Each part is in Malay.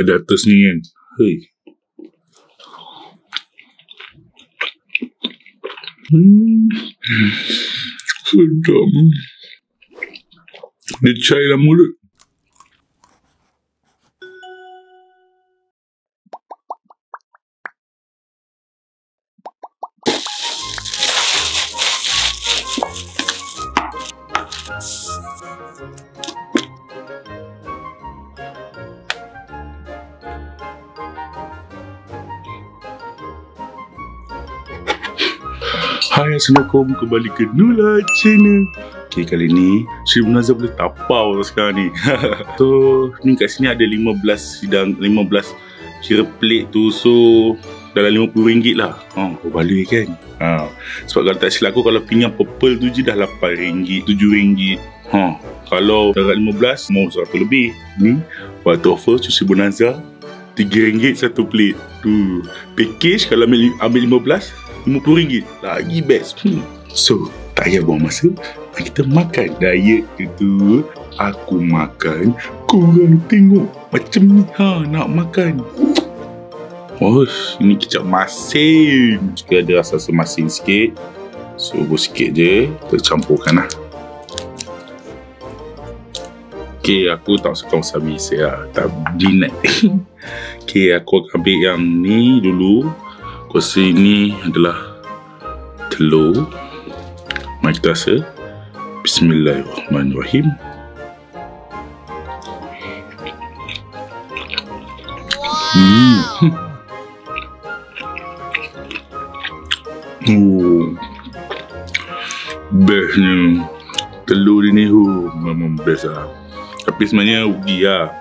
Ada atas ni kan. Hei. Hmm. Sedap. Dia cair dalam mulut. Assalamualaikum. Kembali ke Nula Channel. Okay kali ni Sri Munazah boleh tapau sekarang ni. So Ni kat sini ada 15 Sidang 15 Kira plate tu. So Dalam RM50 lah. Oh baloi kan? Ha. Sebab kalau tak silap aku Kalau pinggan purple tu je Dah RM8 RM7 ha. Kalau dekat 15 Mau 100 lebih. Ni Waktu offer Sri Munazah RM3 satu plate tu. Package kalau ambil, ambil 15 RM50 lagi best hmm. so tak payah buang masa kita makan diet itu aku makan korang tengok macam ni ha nak makan Oh, ini kicap masin. Jika ada rasa semasin sikit. So, sikit je. Kita campurkan lah. Okay, aku tak suka wasabi saya. Tak dinat. okay, aku ambil yang ni dulu. Kursi ini adalah telur. Mari kita rasa. Bismillahirrahmanirrahim. Hmm. Oh. Bestnya. Telur ini oh, memang best lah. Tapi sebenarnya rugi lah.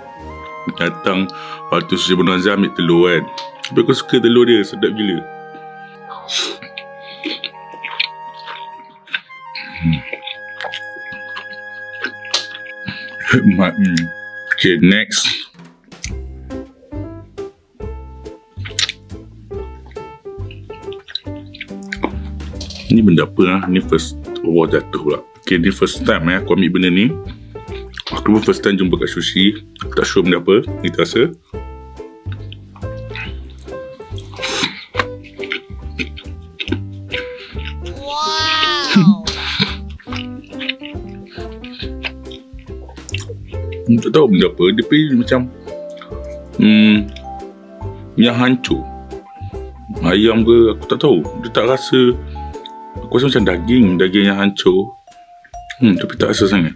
Datang waktu Susi Bonanza ambil telur kan. Tapi aku suka telur dia. Sedap gila. Hmm. Okay, next. Ni benda apa lah? Ni first Wah jatuh pula. Okay, ni first time eh aku ambil benda ni. Aku pun first time jumpa kat sushi. Tak sure benda apa. Ni terasa. Tak tahu benda apa. Pergi macam... Hmm... Yang hancur. Ayam ke aku tak tahu. Dia tak rasa... Aku rasa macam daging. Daging yang hancur. Hmm, tapi tak rasa sangat.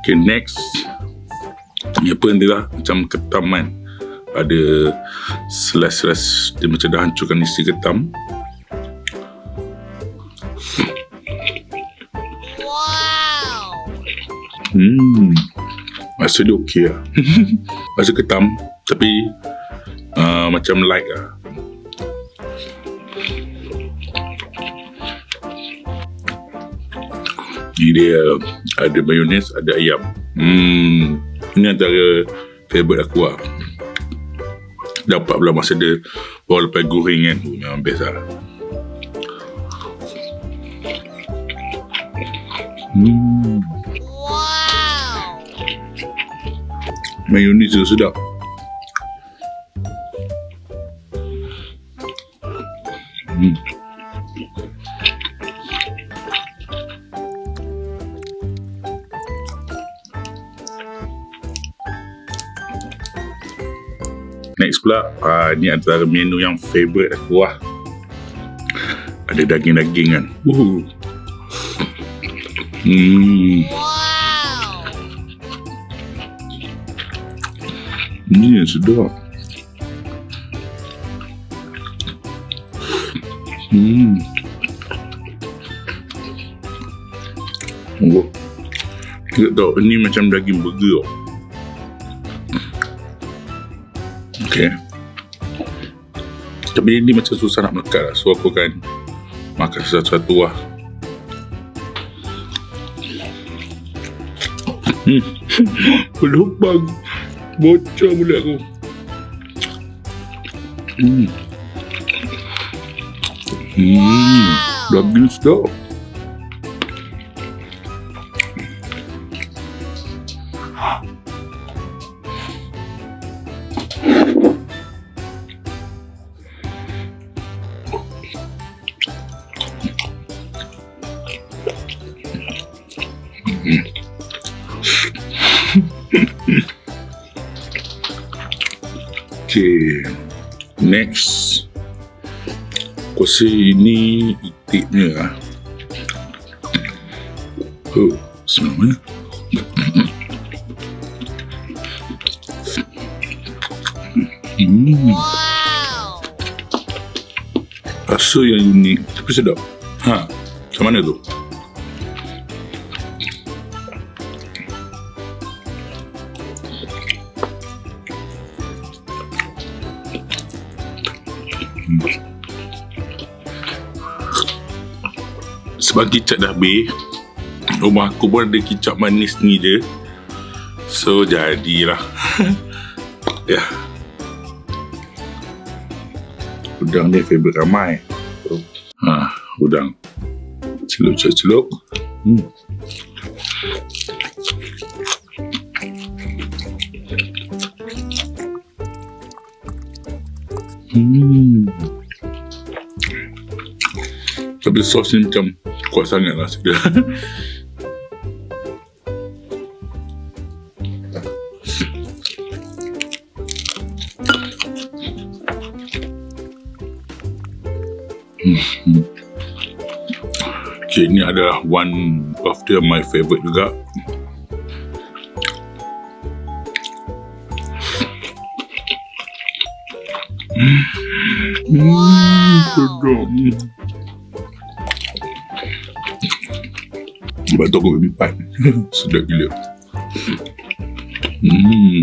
Okay, next. Ni apa ni lah. Macam ketam kan. Ada selas-selas dia macam dah hancurkan isi ketam. Hmm. Rasa dia okey lah. Rasa ketam. Tapi uh, macam light lah. Ni dia ada mayonnaise, ada ayam. Hmm. Ini antara favourite aku lah. Dapat pula masa dia bawa lepas goreng kan. Memang best lah. Hmm. Mayonnaise juga sedap. Hmm. Next pula, uh, ni antara menu yang favourite aku lah. Ada daging-daging kan. Uh. Hmm. Ni yang sedap. Hmm. Oh. Tak tahu, ini macam daging burger. Okay. Tapi ini macam susah nak melekat lah. So aku akan makan satu-satu lah. Hmm. Berlubang. Bocor mulut aku. Hmm. Hmm. Daging sedap. Okay, next. Aku rasa ini itiknya lah. Oh, semua. Hmm, Wow! rasa yang unik tapi sedap. Ha, macam mana tu? Sebab kicap dah habis rumah aku pun ada kicap manis ni je. So jadilah. Ya. Udang ni favourite ramai. Ha udang. Celup celup celup. Hmm. Hmm. Tapi sos ni macam kuat sangat lah. Hmm. Okay, ni adalah one of the my favourite juga. Hmm, sedap. Sebab aku empat. sedap gila. Hmm.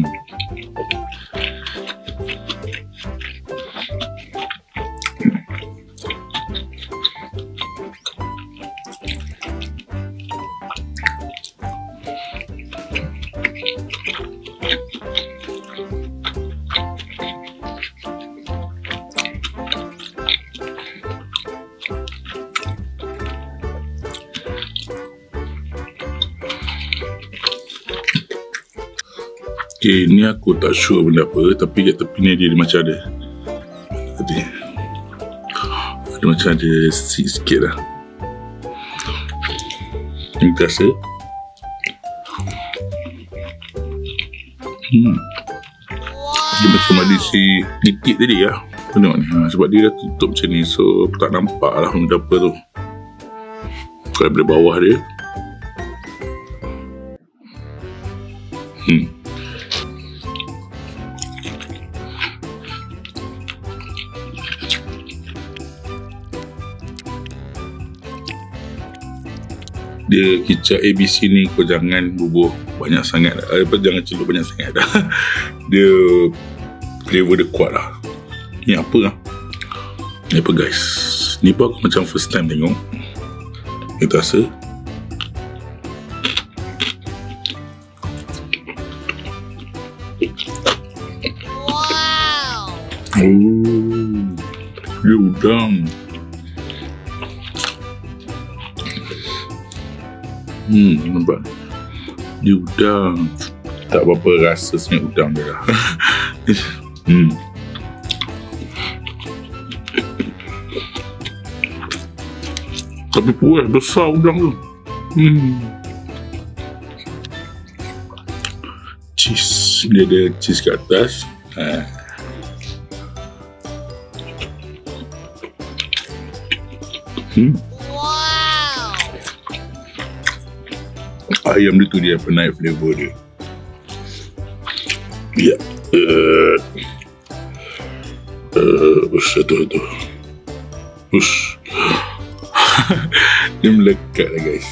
Okay, ni aku tak sure benda apa tapi kat tepi ni dia, dia macam ada. Tadi. Ada macam ada sikit-sikit lah. Ni kita rasa. Hmm. Dia macam ada si titik tadi lah. Tengok ni. Ha, sebab dia dah tutup macam ni so tak nampak lah benda apa tu. Kalau daripada bawah dia. Hmm dia kicap ABC ni kau jangan bubuh banyak sangat eh, apa jangan celup banyak sangat dah. Dia flavor dia kuat lah. Ni apa lah ni apa guys? Ni pun aku macam first time tengok. Kita rasa Wow! oh. Dia udang Hmm, nampak. Dia udang. Tak berapa rasa sebenarnya udang dia lah. hmm. Tapi puas besar udang tu. Hmm. Cheese. Dia ada cheese kat atas. Ha. Hmm. Ayam dia tu dia apa naik flavor dia. Ya. Uh, uh, ush, tu tu. Ush. dia melekat lah guys.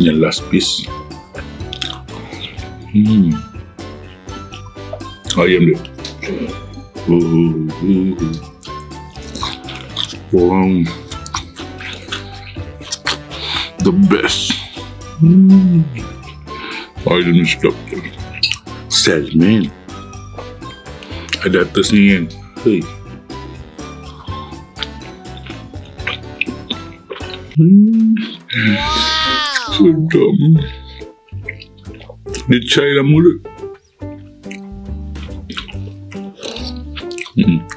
Yang last piece. Hmm. Ayam dia. Uh, uh, uh. Wow. The best. Hmm. Ayam ni sedap. Salmon. Ada atas ni kan. Hey. Hmm, Wow. sedap. Dia cair dalam mulut. Hmm.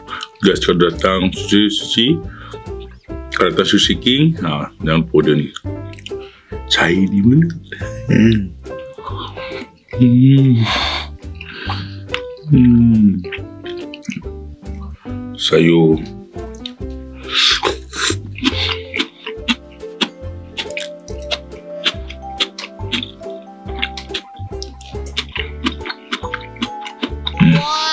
Guys, kalau datang sushi, sushi kalau datang sushi king, ha, lupa dia ni. Cair di mulut. Hmm. Hmm. Hmm. Sayur. Wow.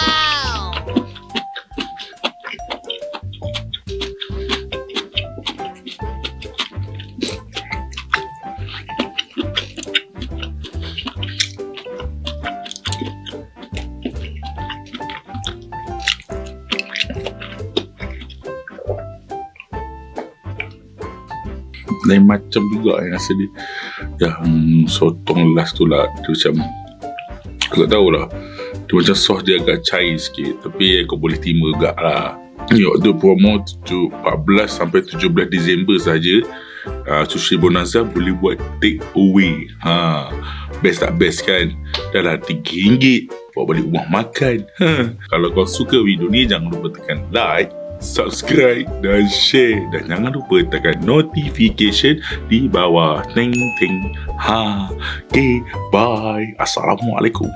Lain macam juga yang rasa dia yang sotong last tu lah. Dia macam aku tak tahulah dia macam sos dia agak cair sikit. Tapi kau boleh terima juga lah. Ni waktu promo tu 14 sampai 17 Disember saja uh, Sushi Bonanza boleh buat take away ha, best tak best kan? Dah lah RM3 bawa balik rumah makan. Kalau kau suka video ni jangan lupa tekan like subscribe dan share. Dan jangan lupa tekan notification di bawah. Ting ting. Ha. Okay bye. Assalamualaikum